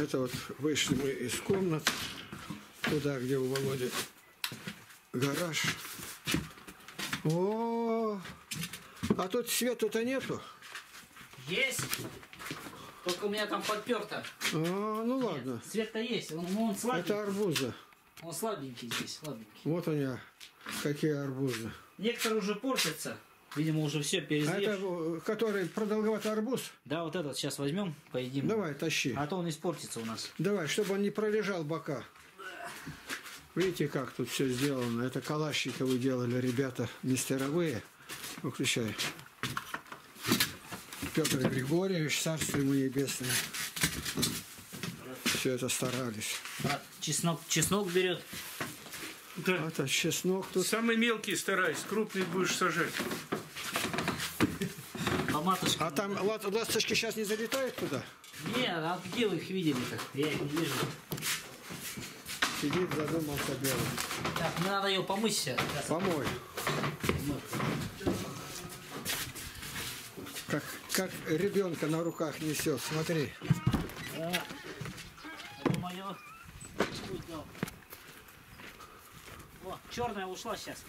Это вот вышли мы из комнат, туда, где у Володи гараж. О, а тут света-то нету. Есть. Только у меня там подперто. А, ну ладно. Свет-то есть. Он, он слабенький. Это арбузы. Он слабенький здесь, слабенький. Вот у меня какие арбузы. Некоторые уже портятся. Видимо, уже все А перезревшие. это э, который продолговатый арбуз? Да, вот этот сейчас возьмем, поедим. Давай, тащи. А то он испортится у нас. Давай, чтобы он не пролежал бока. Видите, как тут все сделано. Это Калашниковы делали ребята мастеровые. Выключай. Петр Григорьевич, царство ему небесное. Все это старались. Брат, чеснок, чеснок берет. Да. Это чеснок тут. Самый мелкий старайся, крупный будешь сажать. А матушка. А там лад- ласточки сейчас не залетают туда? Не, а где вы их видели-то? Я их не вижу. Сидит, задумался белый. Так, мне надо ее помыть сейчас. Помой. Как, как ребенка на руках несет. Смотри. Да. Это мое. О, черная ушла сейчас.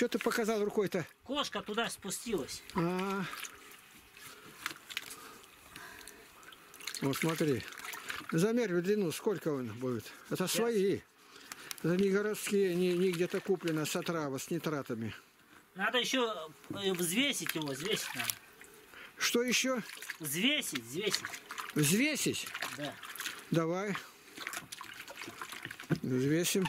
Что ты показал рукой-то? Кошка туда спустилась. А. Вот смотри. Замерь в длину, сколько он будет. Это свои. Это не городские, не, не где-то куплено с отрава, с нитратами. Надо еще э, взвесить его, взвесить надо. Что еще? Взвесить, взвесить. Взвесить? Да. Давай. Взвесим.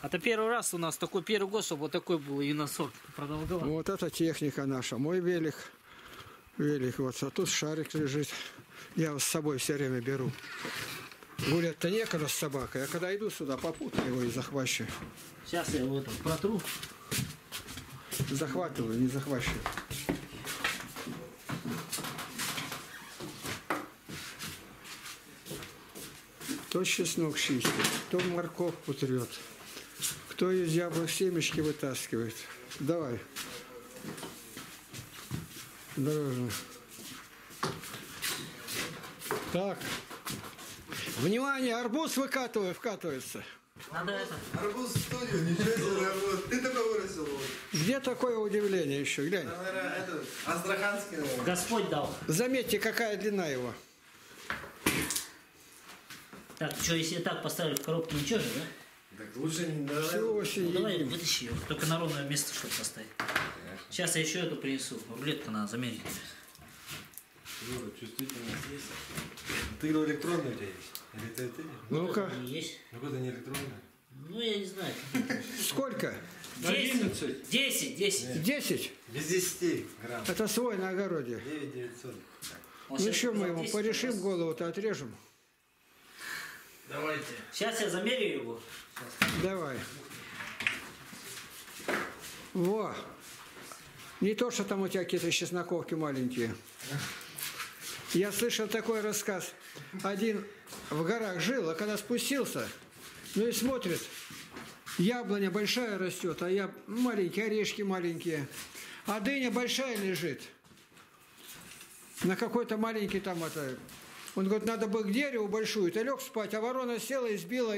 Это первый раз у нас такой первый год, чтобы вот такой был и на сорт продолговал. Вот это техника наша. Мой велик. Велик. Вот. А тут шарик лежит. Я его с собой все время беру. Гулять-то некогда с собакой. А когда иду сюда, попутно его и захващу. Сейчас я его это протру. Захватываю, не захващиваю. Кто чеснок чистит, кто морковку трет, кто из яблок семечки вытаскивает. Давай. Дорожно. Так. Внимание, арбуз выкатываю, вкатывается. Надо это. Арбуз в студию, ничего себе, арбуз. Ты такой вырастил его. Где такое удивление еще? Глянь. Наверное, это, Астраханский, наверное. Господь дал. Заметьте, какая длина его. Так, что, если я так поставлю в коробке, ничего же, да? Так лучше не Всю давай. осень Ну, давай едим. вытащи ее. Только на ровное место, чтобы поставить. Сейчас я еще эту принесу. Рулетку надо замерить. Юра, чувствительность есть? Ты электронный у тебя есть? Или ты, ты? Ну-ка, есть. Ну какой-то не электронный. Ну, я не знаю. сколько? Десять. Десять, десять. Десять? Без 10 грамм. Это свой на огороде. 9 900. Он Ну что мы ему 10 порешим голову-то отрежем? Давайте. Сейчас я замерю его. Давай. Во. Не то, что там у тебя какие-то чесноковки маленькие. Я слышал такой рассказ. Один в горах жил, а когда спустился, ну и смотрит, яблоня большая растет, а я маленькие, орешки маленькие. А дыня большая лежит. На какой-то маленький там это... Он говорит, надо бы к дереву большую. Ты лег спать, а ворона села и сбила.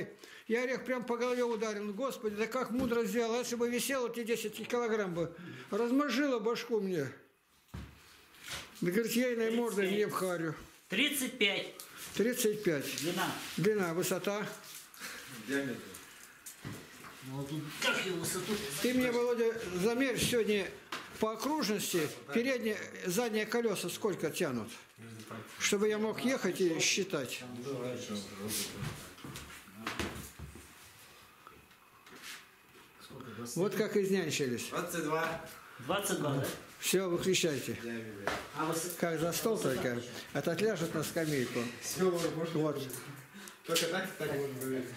И орех прям по голове ударил. Господи, да как мудро сделал. Если бы висело, тебе 10 килограмм бы. Размажила башку мне. Да, говорит, ейной мордой мне в харю. 35 35. длина. Длина, высота. Диаметр. Ну, тут как его высоту? Ты мне, Володя, замерь сегодня по окружности передние, задние колеса сколько тянут, чтобы я мог ехать и считать. Сколько? 20? Вот как изнянчились. 22 22, да? Все, выключайте. А? Как за стол только, этот ляжет на скамейку. Все. Вот. Только так, так можно говорить.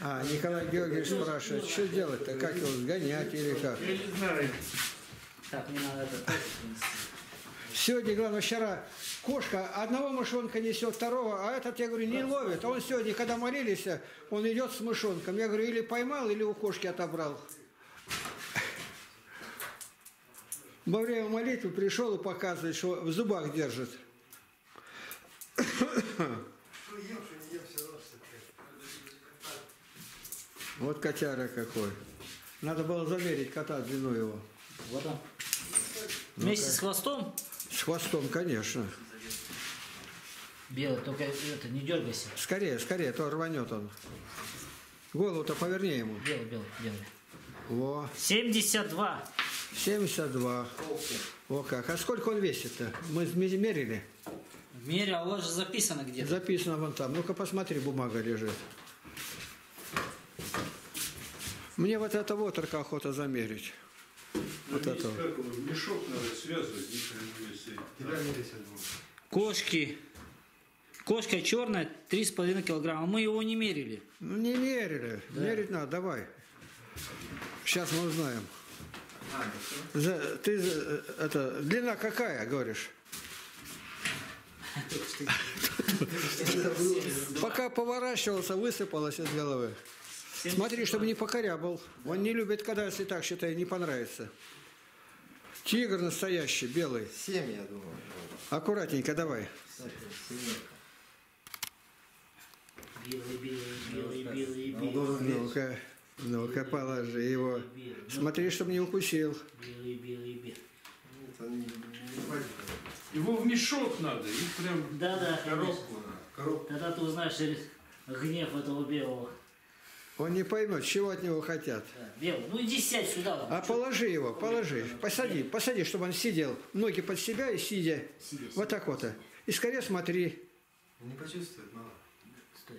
А, Николай Георгиевич спрашивает, что делать-то, как его сгонять или как? Я не знаю. Так, мне надо это. Сегодня, главное, вчера кошка, одного мышонка несет, второго, а этот, я говорю, не ловит. А он сегодня, когда молились, он идет с мышонком. Я говорю, или поймал, или у кошки отобрал. Во время молитвы пришел и показывает, что в зубах держит. Вот котяра какой. Надо было замерить кота длину его. Вот он. Вместе с хвостом хвостом, конечно. белый, только это, не дергайся. Скорее, скорее, то рванет он. Голову-то поверни ему. Белый, белый, белый. Во, 72. 72. О как. А сколько он весит-то? Мы ме- мерили. Меря, у вас же записано где-то. Записано вон там. Ну-ка посмотри, бумага лежит. Мне вот это вот только охота замерить. Вот это вот. Его, мешок надо связывать, не. Кошки. Кошка черная, 3,5 килограмма. Мы его не мерили. Ну не мерили. Мерить надо, давай. Сейчас мы узнаем. За- ты за- это длина какая, говоришь? Пока поворачивался, высыпалось из головы. Смотри, чтобы не покорябал. Он не любит, когда, если так считай, не понравится. Тигр настоящий, белый. Семь, я думаю. Аккуратненько, давай. Белый, белый, белый, белый, белый. Ну-ка, ну-ка, положи его. Смотри, чтобы не укусил. Белый, белый, белый. Его в мешок надо, и прям Да, да, Коробку надо. Коробку. Тогда ты узнаешь через гнев этого белого. Он не поймет, чего от него хотят. Белый. Ну иди сядь сюда. А положи его, положи. Посади, посади, чтобы он сидел. Ноги под себя и сидя. Сиди, Вот так вот. И скорее смотри. Не почувствует, мало. Стой.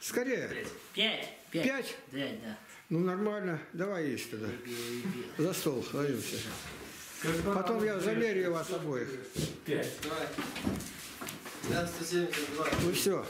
Скорее. Пять. Пять. Пять? Пять, да. Ну, нормально. Давай есть тогда. За стол ложимся. Потом я замерю вас обоих. пять. Давай. Я 172. Ну все.